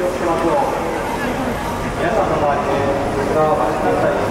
皆様の前で、こちらをお待ちください。